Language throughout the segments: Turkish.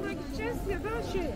Like just the version.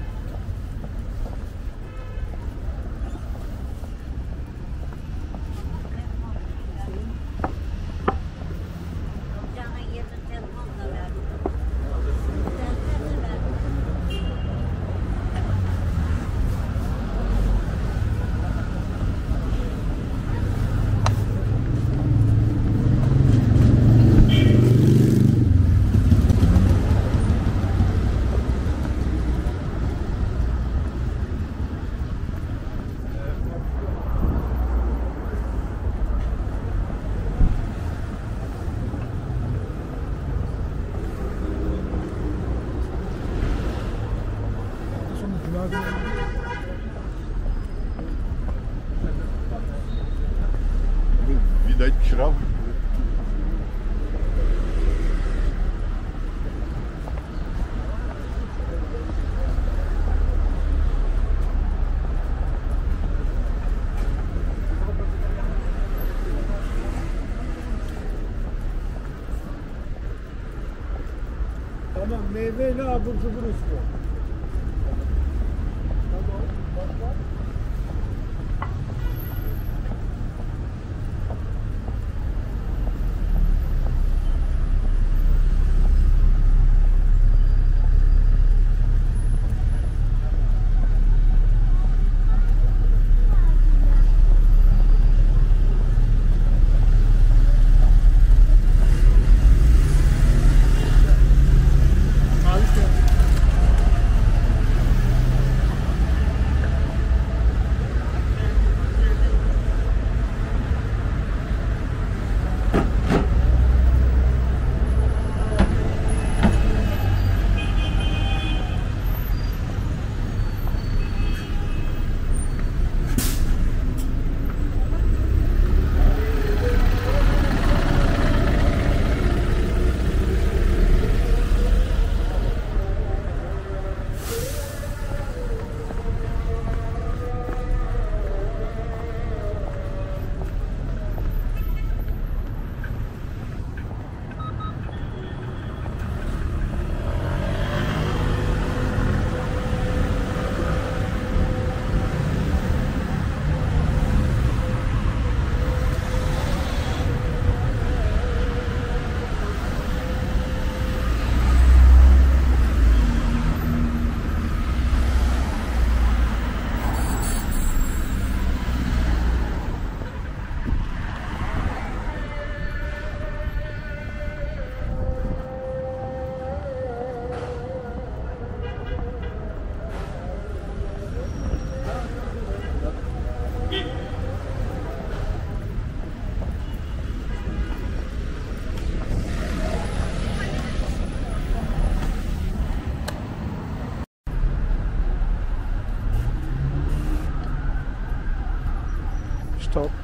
Meyveyle abur cubur Stop.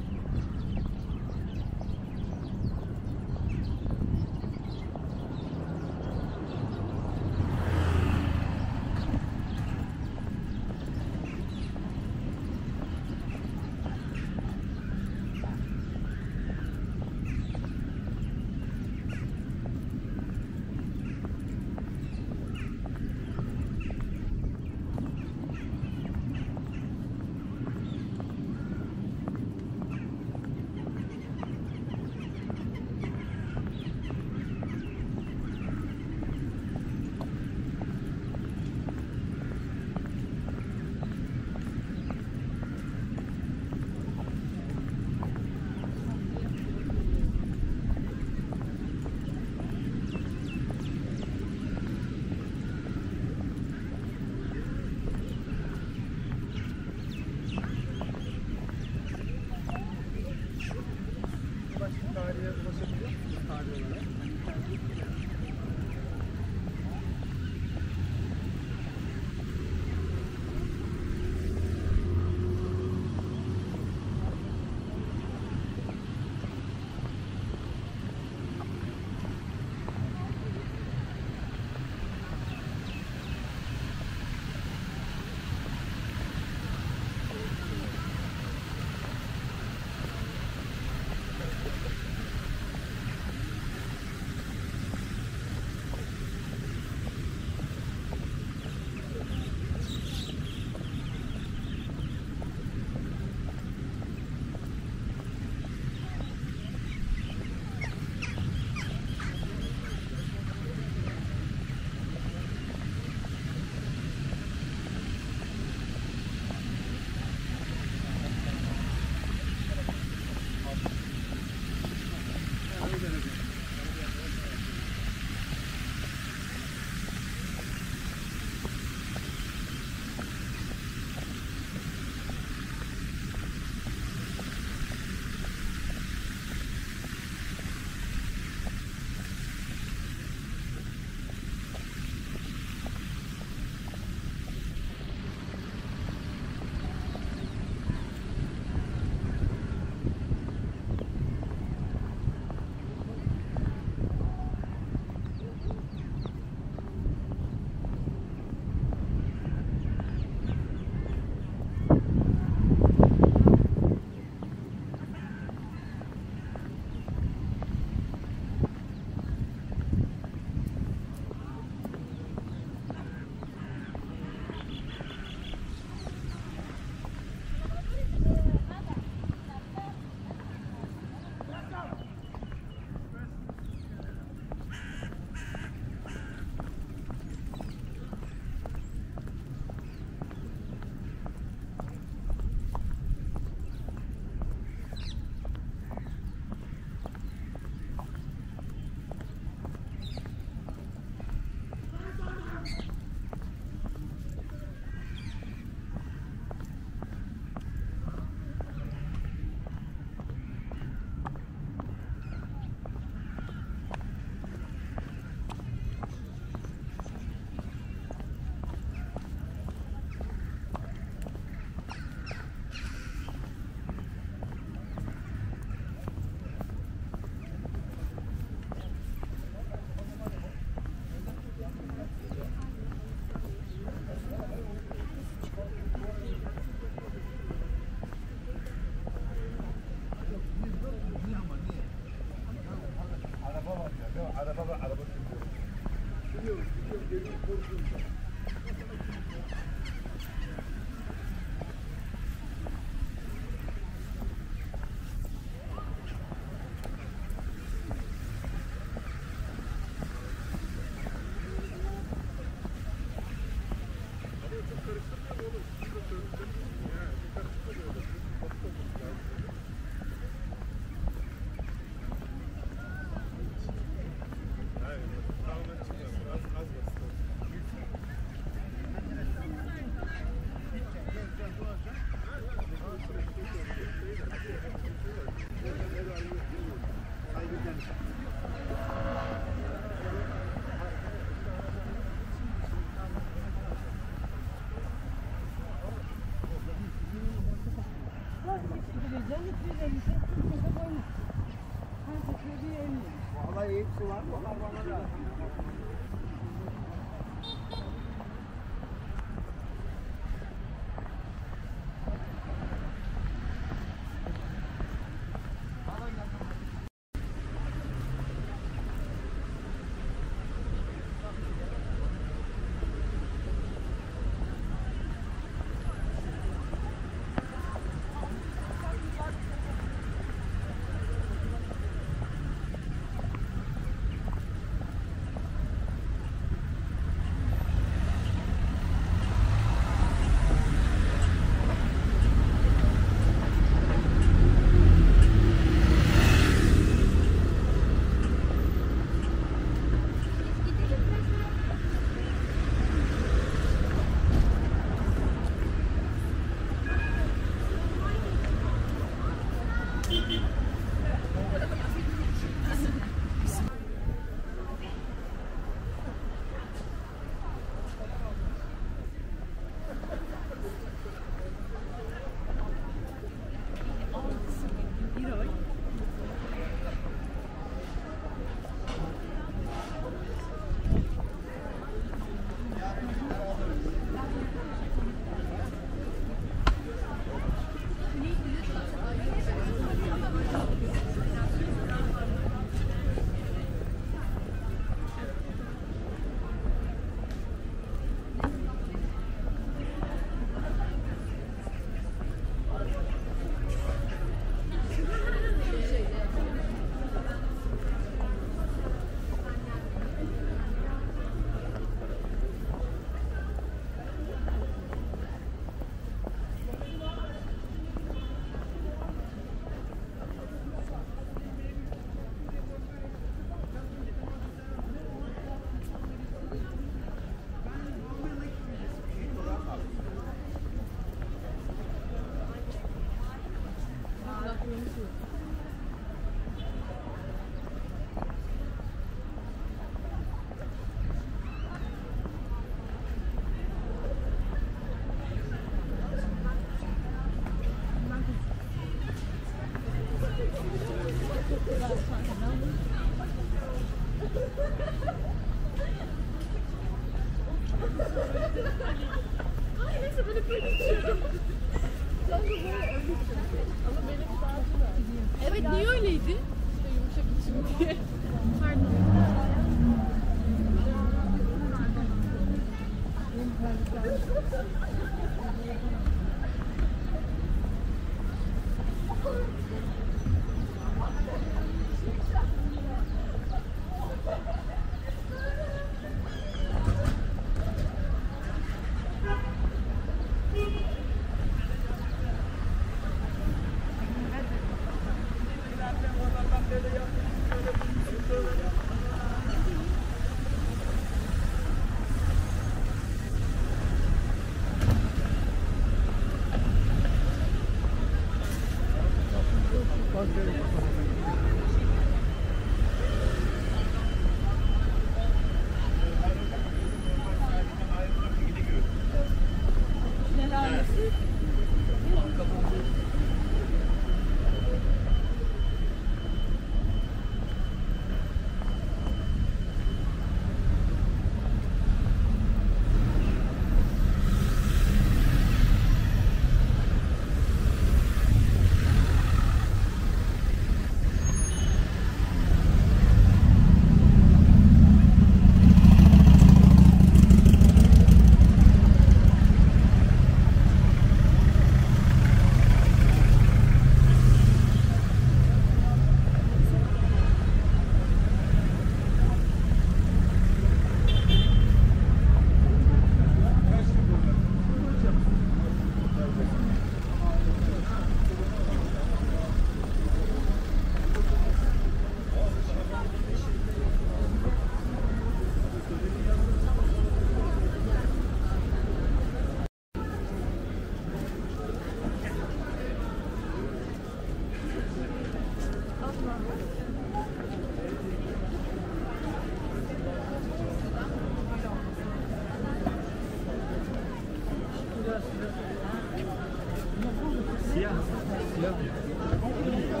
Vallahi hepsi var. Onlar bana da.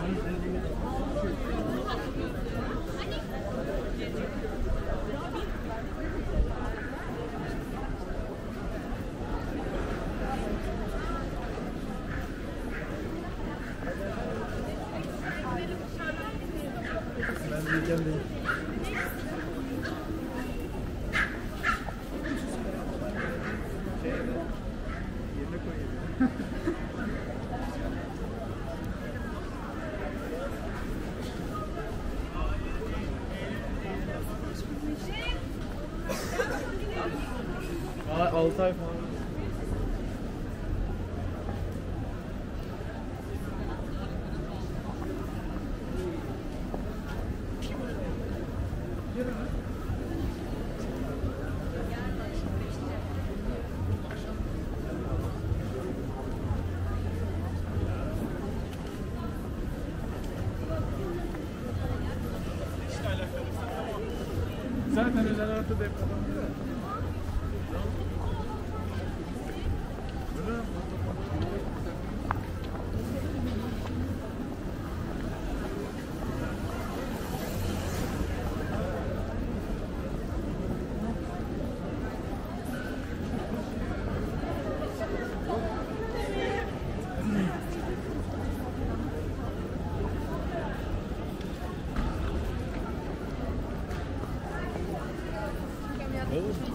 Evet niye öyleydi? İşte yumuşak içim diye. Pardon. Siyah. Siyah. so far. It was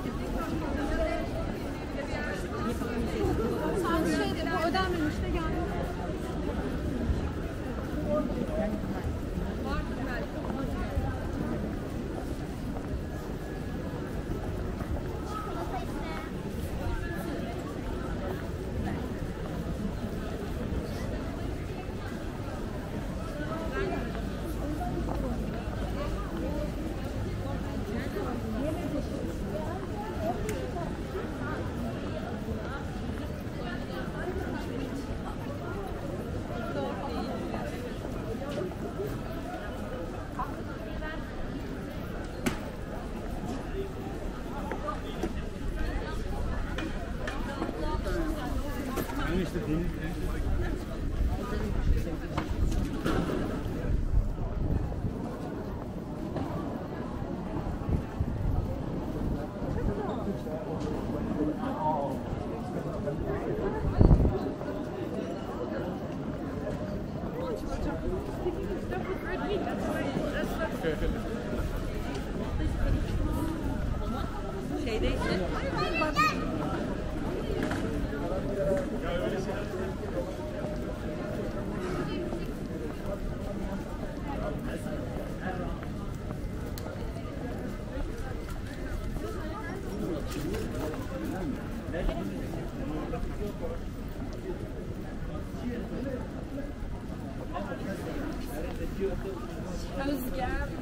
How's Gab?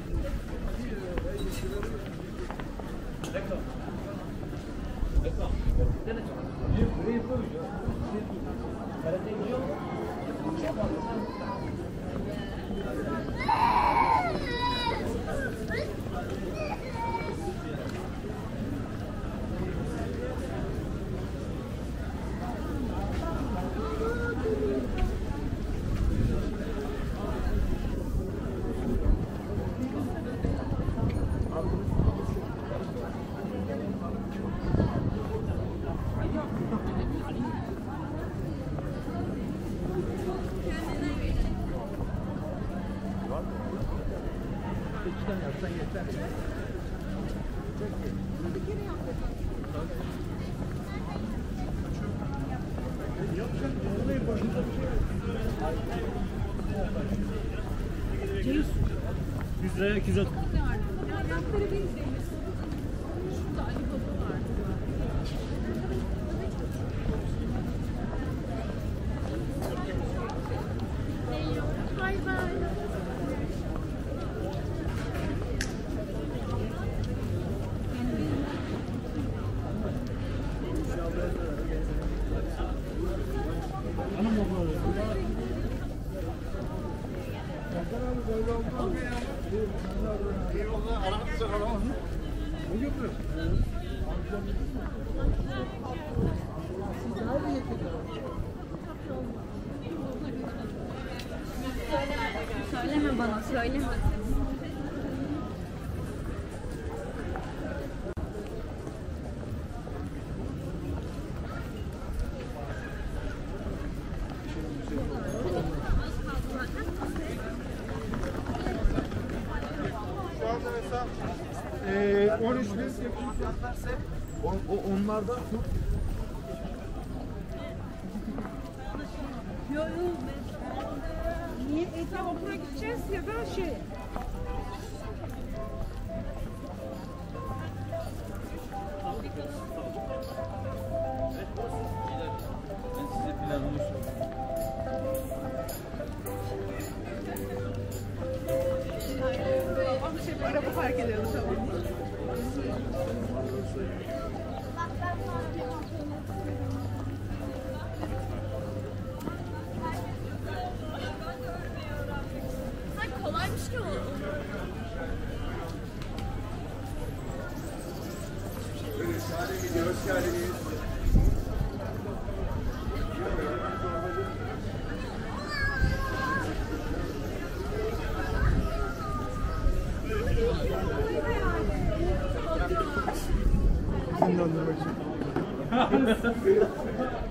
Söyleme bana, söyleme. すげえ。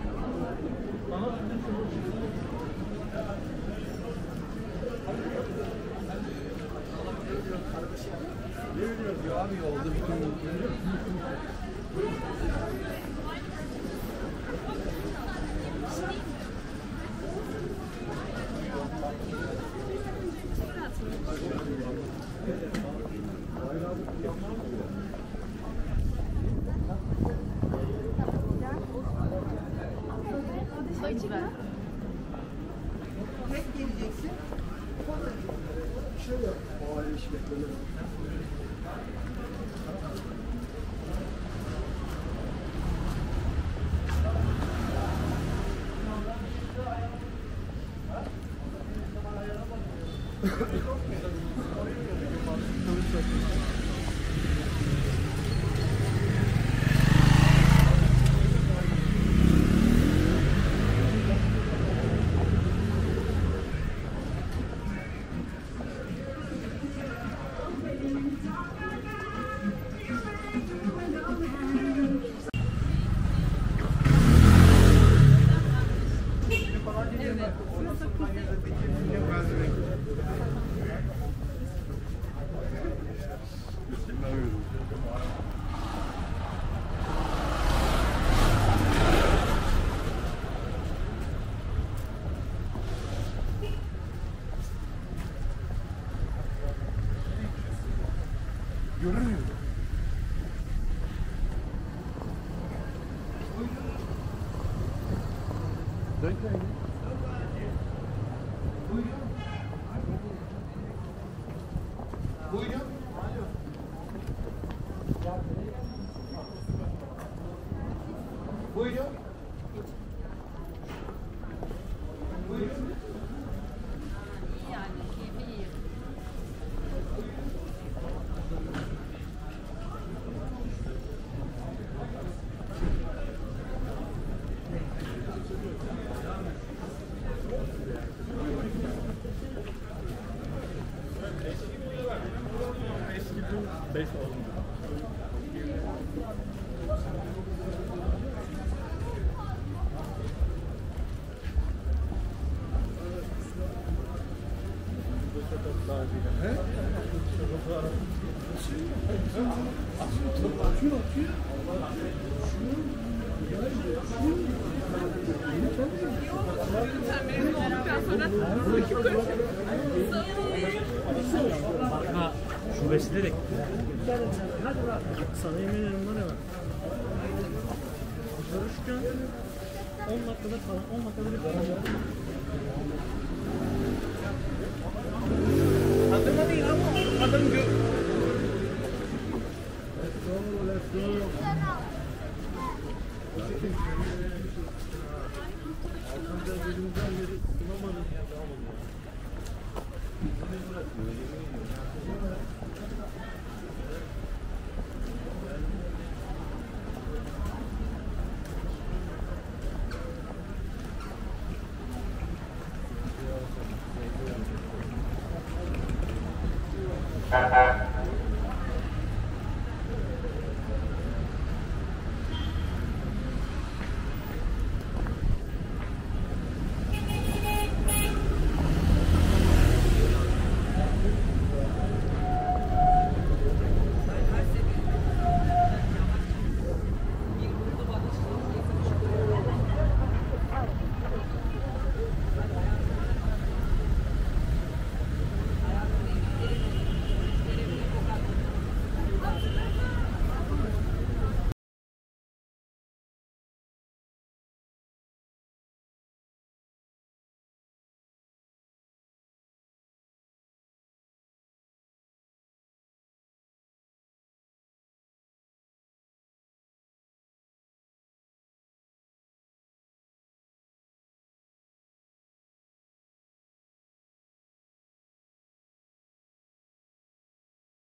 Sana yemin ederim var ya bak. Görüşken 10 dakikada falan 10 dakikada bir